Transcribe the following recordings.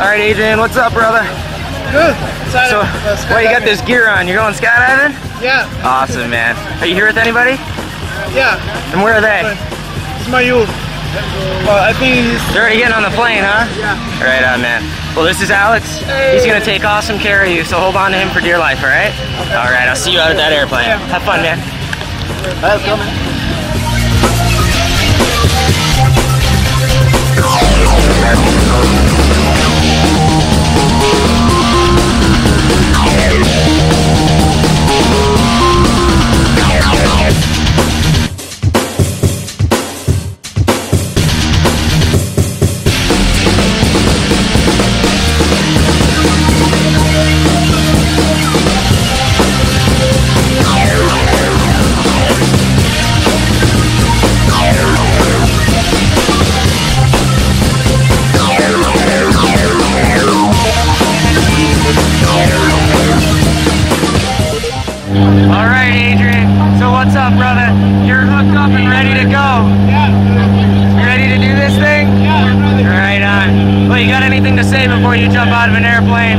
Adrian. What's up, brother? Good. Excited. So, uh, well, you got this gear on. You're going skydiving? Yeah, Awesome, man. Are you here with anybody? yeah. And where are they? It's my youth. Well, I think he's. They're already getting on the plane, huh? Yeah. Right on, man. Well, this is Alex. He's gonna take awesome care of you, so hold on to him for dear life, all right? All right, I'll see you out at that airplane. Yeah. Have fun, man. Let's go, All right, Adrian. So what's up, brother? You're hooked up and ready to go. Yeah. Ready to do this thing? Yeah. Right on. Well, you got anything to say before you jump out of an airplane?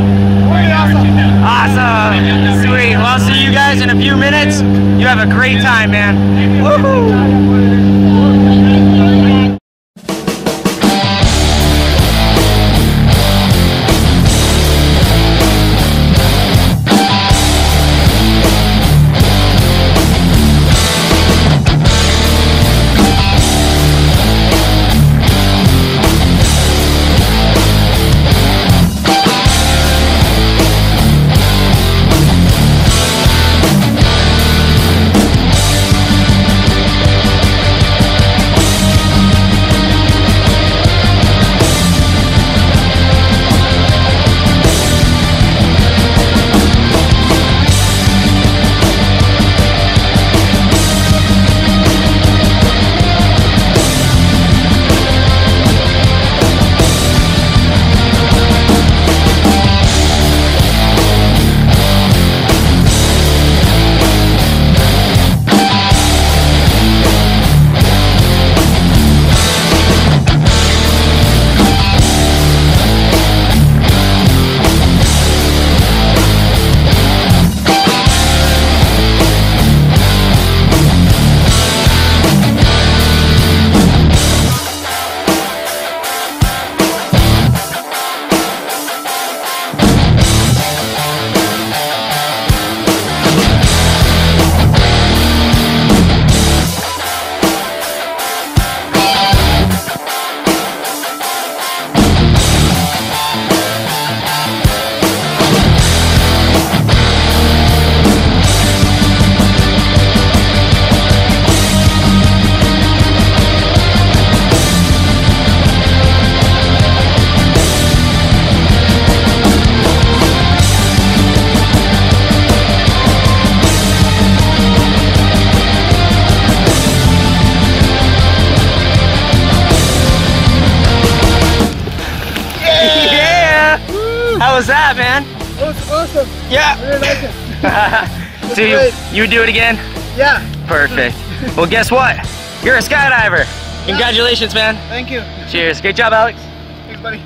Awesome. Sweet. Well, I'll see you guys in a few minutes. You have a great time, man. Woohoo! How was that, man? It was awesome. Yeah. I really like it. so you, you would do it again? Yeah. Perfect. Well, guess what? You're a skydiver. Congratulations, man. Thank you. Cheers. Great job, Alex. Thanks, buddy.